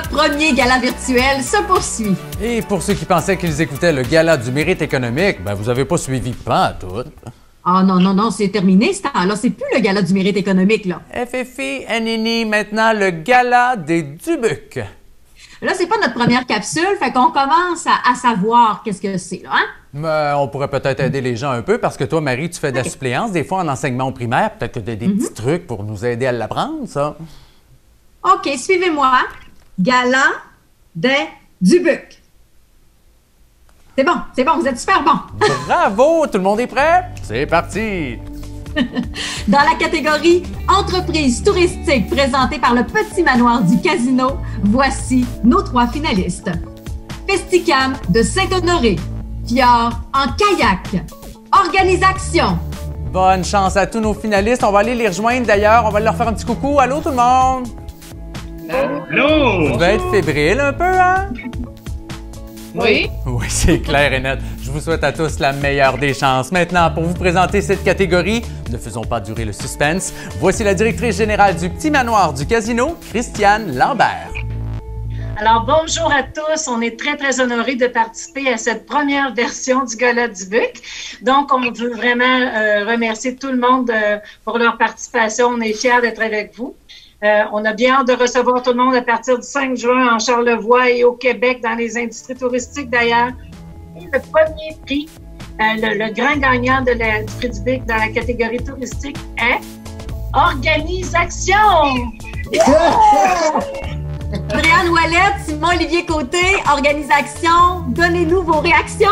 premier gala virtuel se poursuit. Et pour ceux qui pensaient qu'ils écoutaient le gala du mérite économique, ben vous avez pas suivi pas tout. Ah non, non, non, c'est terminé ce temps-là. C'est plus le gala du mérite économique, là. FFI, NNI, maintenant le gala des Dubucs. Là, c'est pas notre première capsule, fait qu'on commence à, savoir qu'est-ce que c'est, là, hein? Mais on pourrait peut-être aider les gens un peu parce que toi, Marie, tu fais de la suppléance des fois en enseignement primaire. Peut-être que tu as des petits mhm. trucs pour nous aider à l'apprendre, ça. OK, suivez-moi. Gala des Dubuc. C'est bon, c'est bon, vous êtes super bon. Bravo, tout le monde est prêt? C'est parti. Dans la catégorie Entreprise touristique présentée par le Petit Manoir du Casino, voici nos trois finalistes. Festicam de Saint-Honoré, Fjord en kayak, Organisation. Bonne chance à tous nos finalistes. On va aller les rejoindre d'ailleurs. On va leur faire un petit coucou. Allô tout le monde? Allô? Vous devez être fébrile un peu, hein? Oui. Oui, c'est clair et net. Je vous souhaite à tous la meilleure des chances. Maintenant, pour vous présenter cette catégorie, ne faisons pas durer le suspense. Voici la directrice générale du Petit Manoir du Casino, Christiane Lambert. Alors, bonjour à tous. On est très, très honorés de participer à cette première version du Gala du Buc. Donc, on veut vraiment euh, remercier tout le monde euh, pour leur participation. On est fiers d'être avec vous. Euh, on a bien hâte de recevoir tout le monde à partir du 5 juin en Charlevoix et au Québec dans les industries touristiques d'ailleurs. Et le premier prix, euh, le, grand gagnant de la, du prix du BIC dans la catégorie touristique est Organisation! Brianne Ouellette, Simon-Olivier Côté, Organisation, donnez-nous vos réactions!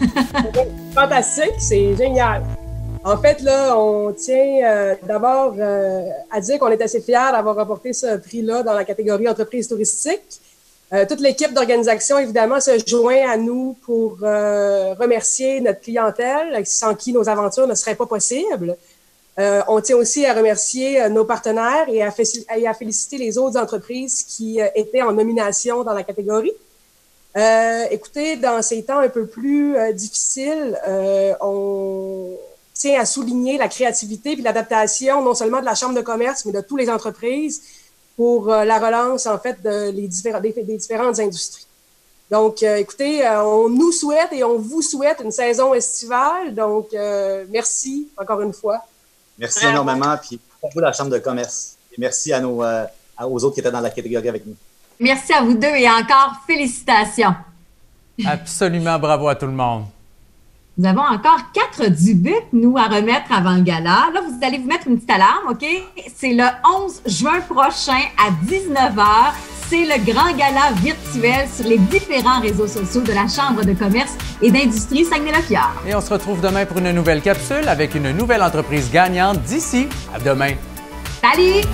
Fantastique, c'est génial. En fait, là, on tient euh, d'abord euh, à dire qu'on est assez fiers d'avoir remporté ce prix-là dans la catégorie entreprise touristique. Euh, toute l'équipe d'organisation, évidemment, se joint à nous pour remercier notre clientèle, sans qui nos aventures ne seraient pas possibles. on tient aussi à remercier nos partenaires et à, et à, féliciter les autres entreprises qui étaient en nomination dans la catégorie. écoutez, dans ces temps un peu plus difficiles, on tient à souligner la créativité et l'adaptation non seulement de la Chambre de commerce, mais de toutes les entreprises pour euh, la relance, en fait, de, les des, différentes industries. Donc, euh, écoutez, euh, on nous souhaite et on vous souhaite une saison estivale. Donc, merci encore une fois. Merci énormément. Puis, beaucoup la Chambre de commerce. Et merci à nos, aux autres qui étaient dans la catégorie avec nous. Merci à vous deux et encore félicitations. Absolument bravo à tout le monde. Nous avons encore quatre dubucs, nous, à remettre avant le gala. Là, vous allez vous mettre une petite alarme, OK? C'est le 11 juin prochain à 19h. C'est le grand gala virtuel sur les différents réseaux sociaux de la Chambre de commerce et d'industrie Saguenay-Lafière. Et on se retrouve demain pour une nouvelle capsule avec une nouvelle entreprise gagnante d'ici à demain. Salut!